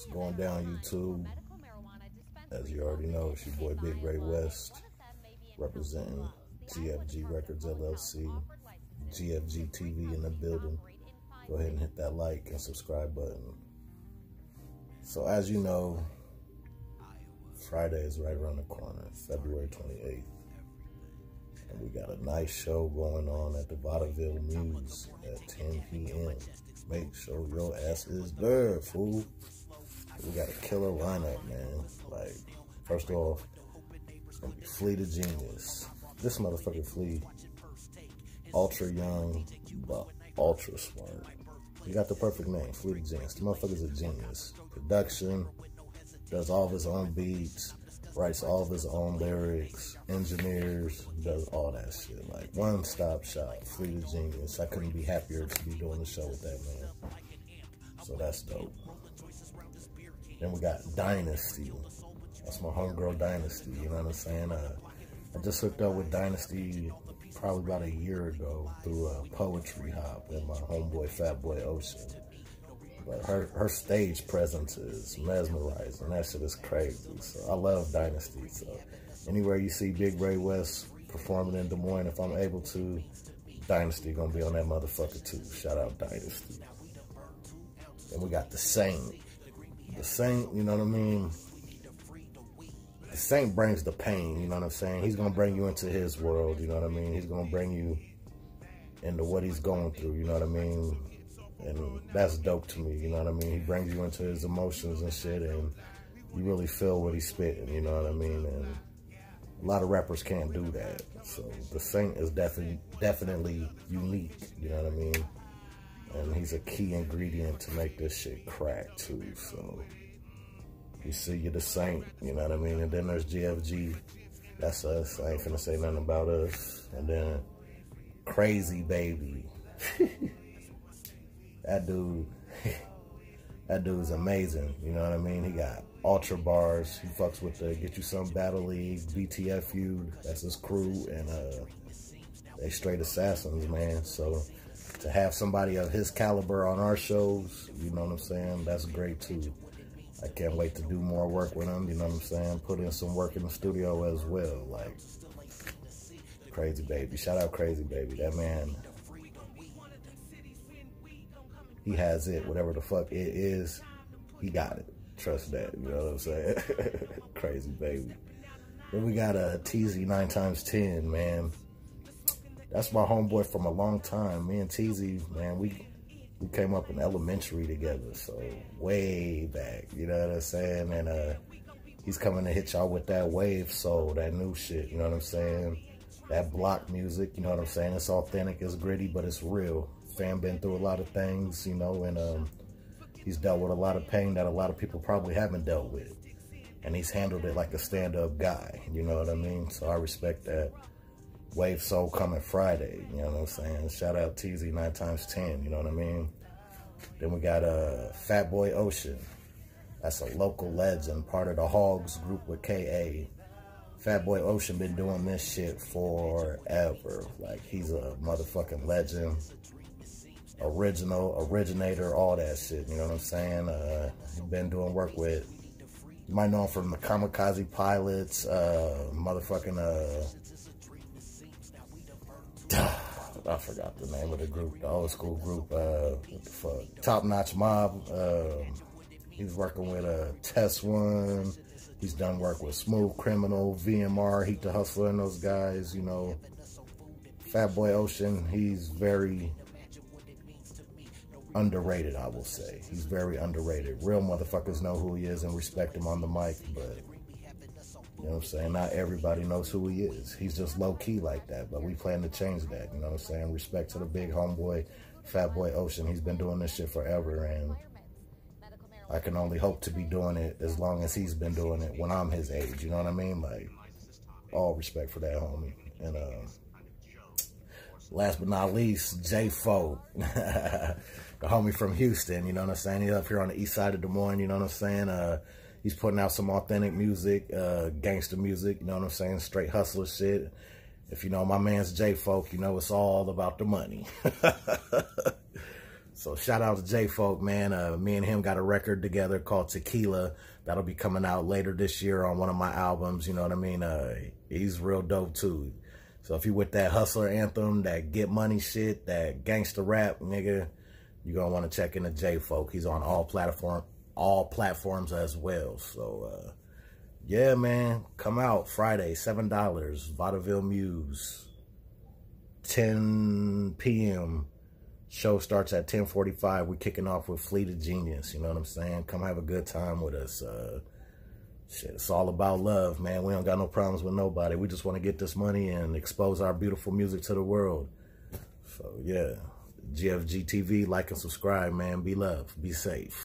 What's going down YouTube? As you already know, it's your boy Big Ray West, representing GFG Records LLC, GFG TV in the building. Go ahead and hit that like and subscribe button. So as you know, Friday is right around the corner, February 28th. And we got a nice show going on at the Vaudeville Mews at 10 p.m. Make sure your ass is there, fool. We got a killer lineup, man. Like, first off, Flea the Genius. This motherfucker Flea, ultra young, but ultra smart. He got the perfect name, Flea the Genius. The motherfucker's a genius. Production, does all of his own beats, writes all of his own lyrics, engineers, does all that shit. Like one stop shop, Flea the Genius. I couldn't be happier to be doing the show with that man. So that's dope. Then we got Dynasty. That's my homegirl Dynasty, you know what I'm saying? Uh, I just hooked up with Dynasty probably about a year ago through a poetry hop with my homeboy Fatboy Ocean. But her, her stage presence is mesmerizing. That shit is crazy. So I love Dynasty. So anywhere you see Big Ray West performing in Des Moines, if I'm able to, Dynasty gonna be on that motherfucker too. Shout out Dynasty. And we got the Saint the saint, you know what I mean? The saint brings the pain, you know what I'm saying? He's gonna bring you into his world, you know what I mean? He's gonna bring you into what he's going through, you know what I mean? And that's dope to me, you know what I mean? He brings you into his emotions and shit, and you really feel what he's spitting, you know what I mean? And a lot of rappers can't do that. So the Saint is definitely definitely unique, you know what I mean? And he's a key ingredient to make this shit crack too. So you see you're the saint, you know what I mean? And then there's GFG. That's us. I ain't finna say nothing about us. And then Crazy Baby. that dude, that dude's amazing. You know what I mean? He got ultra bars. He fucks with the Get You Some Battle League, BTF feud. That's his crew. And uh, they straight assassins, man. So to have somebody of his caliber on our shows, you know what I'm saying? That's great too. I can't wait to do more work with him, you know what I'm saying? Put in some work in the studio as well. Like, Crazy Baby. Shout out Crazy Baby. That man, he has it. Whatever the fuck it is, he got it. Trust that, you know what I'm saying? Crazy Baby. Then we got uh, a TZ 9 times 10 man that's my homeboy from a long time. Me and Teezy, man, we we came up in elementary together, so way back. You know what I'm saying? And uh, he's coming to hit y'all with that wave soul, that new shit. You know what I'm saying? That block music. You know what I'm saying? It's authentic, it's gritty, but it's real. Fam been through a lot of things, you know, and um, he's dealt with a lot of pain that a lot of people probably haven't dealt with. And he's handled it like a stand-up guy. You know what I mean? So I respect that. Wave Soul coming Friday, you know what I'm saying? Shout out TZ 9 times 10, you know what I mean? Then we got uh, Fatboy Ocean. That's a local legend, part of the Hogs group with KA. Fat Boy Ocean been doing this shit forever. Like, he's a motherfucking legend. Original, originator, all that shit, you know what I'm saying? Uh, been doing work with, you might know him from the Kamikaze Pilots, uh, motherfucking, uh, I forgot the name of the group, the old school group. Uh, fuck? Top Notch Mob. Uh, he's working with a uh, Test One. He's done work with Smooth Criminal, VMR, Heat the Hustler, and those guys. You know, Fatboy Ocean. He's very underrated, I will say. He's very underrated. Real motherfuckers know who he is and respect him on the mic, but know what I'm saying? Not everybody knows who he is. He's just low key like that, but we plan to change that. You know what I'm saying? Respect to the big homeboy, Fat Boy Ocean. He's been doing this shit forever, and I can only hope to be doing it as long as he's been doing it when I'm his age. You know what I mean? Like, all respect for that homie. And uh, last but not least, J Fo, the homie from Houston. You know what I'm saying? He's up here on the east side of Des Moines. You know what I'm saying? Uh, He's putting out some authentic music, uh, gangster music, you know what I'm saying? Straight hustler shit. If you know my man's J Folk, you know it's all about the money. So shout out to J Folk, man. Uh, me and him got a record together called Tequila. That'll be coming out later this year on one of my albums. You know what I mean? Uh, he's real dope too. So if you with that hustler anthem, that get money shit, that gangster rap, nigga, you're gonna want to check in the J Folk. He's on all platform all platforms as well. So uh yeah, man, come out Friday, seven dollars, Vaudeville Mews, 10 p.m. Show starts at 10:45. We're kicking off with Flea the Genius. You know what I'm saying? Come have a good time with us. Uh, shit, it's all about love, man. We don't got no problems with nobody. We just want to get this money and expose our beautiful music to the world. So yeah, GFG TV, like and subscribe, man. Be love, be safe.